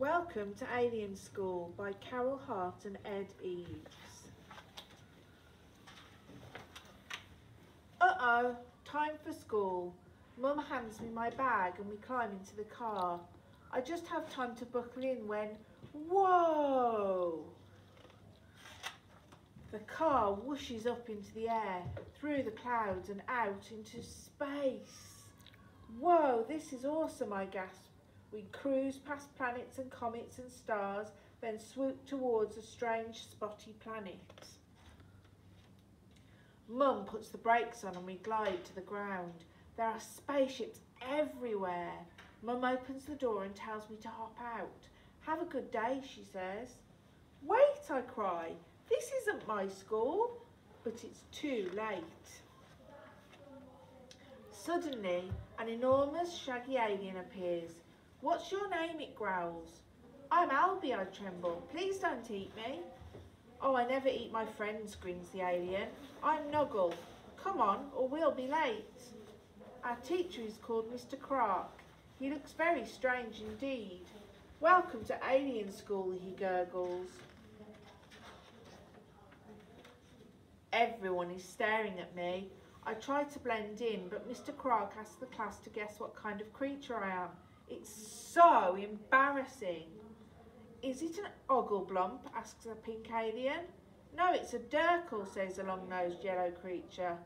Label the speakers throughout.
Speaker 1: Welcome to Alien School by Caryl Hart and Ed Eves. Uh-oh, time for school. Mum hands me my bag and we climb into the car. I just have time to buckle in when, whoa! The car whooshes up into the air, through the clouds and out into space. Whoa, this is awesome, I gasp. We cruise past planets and comets and stars, then swoop towards a strange spotty planet. Mum puts the brakes on and we glide to the ground. There are spaceships everywhere. Mum opens the door and tells me to hop out. Have a good day, she says. Wait, I cry. This isn't my school. But it's too late. Suddenly, an enormous shaggy alien appears. What's your name? It growls. I'm Albie, I tremble. Please don't eat me. Oh, I never eat my friends, grins the alien. I'm Noggle. Come on, or we'll be late. Our teacher is called Mr. Clark. He looks very strange indeed. Welcome to Alien School, he gurgles. Everyone is staring at me. I try to blend in, but Mr. Clark asks the class to guess what kind of creature I am. It's so embarrassing. Is it an oggleblump? asks a pink alien. No, it's a Durkle, says a long-nosed yellow creature.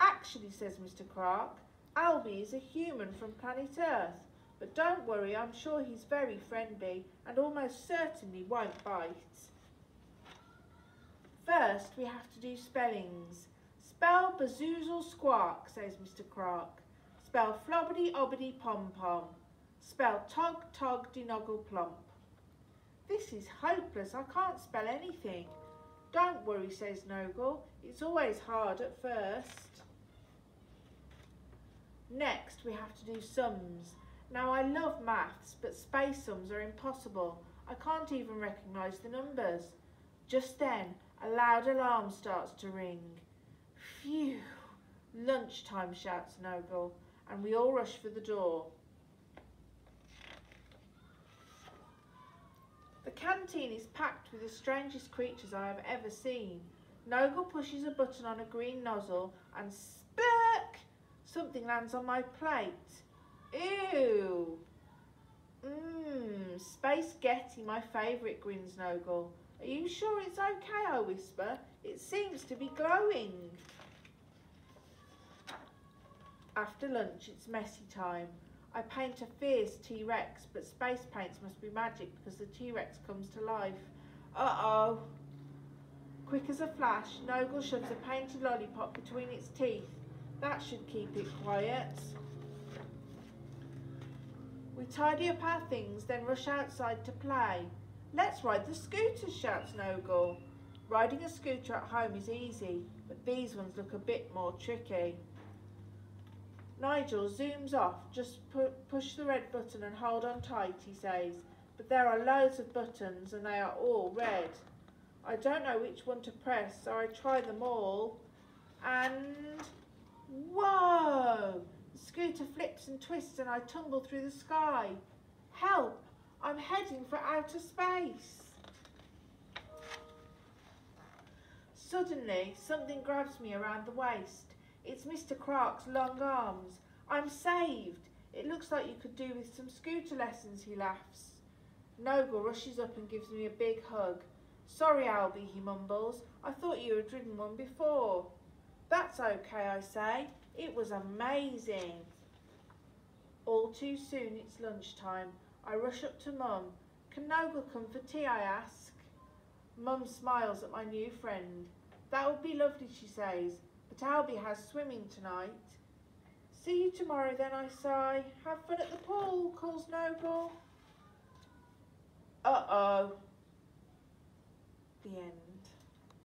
Speaker 1: Actually, says Mr. Clark, Albie is a human from planet Earth. But don't worry, I'm sure he's very friendly and almost certainly won't bite. First, we have to do spellings. Spell bazoozle squark, says Mr. Clark. Spell flobbity obbity pom pom. Spell tog tog denoggle plump. This is hopeless, I can't spell anything. Don't worry, says Noggle, it's always hard at first. Next, we have to do sums. Now, I love maths, but space sums are impossible. I can't even recognise the numbers. Just then, a loud alarm starts to ring. Phew! Lunchtime, shouts Noggle, and we all rush for the door. The canteen is packed with the strangest creatures I have ever seen. Noggle pushes a button on a green nozzle and spurk! Something lands on my plate. Ew! Mmm, Space Getty, my favourite, grins Noggle. Are you sure it's okay, I whisper. It seems to be glowing. After lunch, it's messy time. I paint a fierce T-Rex, but space paints must be magic because the T-Rex comes to life. Uh-oh. Quick as a flash, Noggle shoves a painted lollipop between its teeth. That should keep it quiet. We tidy up our things, then rush outside to play. Let's ride the scooters, shouts Noggle. Riding a scooter at home is easy, but these ones look a bit more tricky. Nigel zooms off. Just pu push the red button and hold on tight, he says. But there are loads of buttons and they are all red. I don't know which one to press, so I try them all. And whoa! The scooter flips and twists and I tumble through the sky. Help! I'm heading for outer space. Suddenly, something grabs me around the waist. It's Mr. Clark's long arms. I'm saved. It looks like you could do with some scooter lessons, he laughs. Noggle rushes up and gives me a big hug. Sorry, Albie, he mumbles. I thought you had ridden one before. That's okay, I say. It was amazing. All too soon, it's lunchtime. I rush up to Mum. Can Noggle come for tea, I ask. Mum smiles at my new friend. That would be lovely, she says. But Albie has swimming tonight. See you tomorrow then, I sigh. Have fun at the pool, calls Noble. Uh-oh. The end.